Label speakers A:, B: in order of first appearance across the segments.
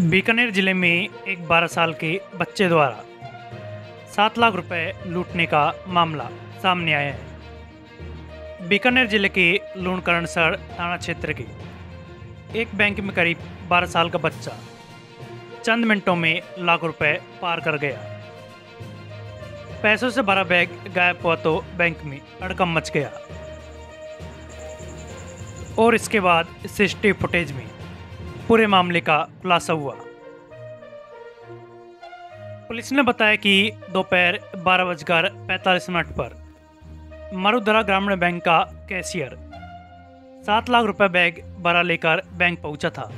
A: बीकानेर ज़िले में एक 12 साल के बच्चे द्वारा सात लाख रुपए लूटने का मामला सामने आया है। बीकानेर ज़िले के लूणकरणसर थाना क्षेत्र के एक बैंक में करीब 12 साल का बच्चा चंद मिनटों में लाख रुपए पार कर गया। पैसों से भरा बैग गायब हुआ तो बैंक में अड़कम मच गया। और इसके बाद सीसीटीवी फुटेज में पूरे मामले का खुलासा हुआ। पुलिस ने बताया कि दोपहर बारह बजकर पैंतालीस मिनट पर मरुधरा ग्रामीण बैंक का कैशियर सात लाख रुपए बैग भरा लेकर बैंक पहुँचा था।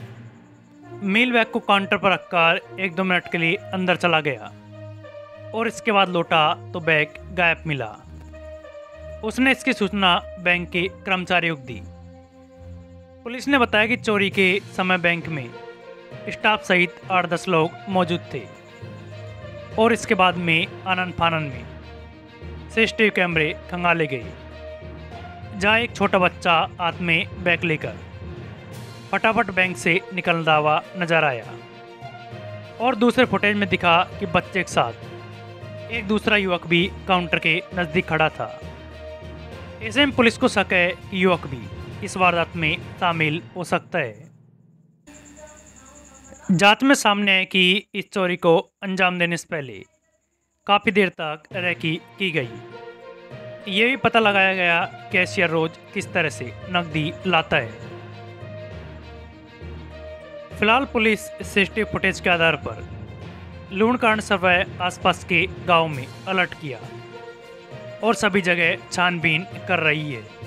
A: मील बैग को काउंटर पर रखकर एक दो मिनट के लिए अंदर चला गया और इसके बाद लौटा तो बैग गायब मिला। उसने इसकी सूचना बैंक के कर्मचारियों को दी। पुलिस ने बताया कि चोरी के समय बैंक में स्टाफ सहित आठ दस लोग मौजूद थे और इसके बाद में आनंद फानन में सीसीटीवी कैमरे खंगाले गए, जहाँ एक छोटा बच्चा हाथ में बैग लेकर फटाफट बैंक से निकलता हुआ नज़र आया। और दूसरे फुटेज में दिखा कि बच्चे के साथ एक दूसरा युवक भी काउंटर के नज़दीक खड़ा था। ऐसे में पुलिस को शक है कि युवक भी इस वारदात में शामिल हो सकता है। जाँच में सामने आया कि इस चोरी को अंजाम देने से पहले काफ़ी देर तक रैकी की गई। ये भी पता लगाया गया कैशियर रोज किस तरह से नकदी लाता है। फ़िलहाल पुलिस सीसीटीवी फुटेज के आधार पर लूणकांड समय आसपास के गाँव में अलर्ट किया और सभी जगह छानबीन कर रही है।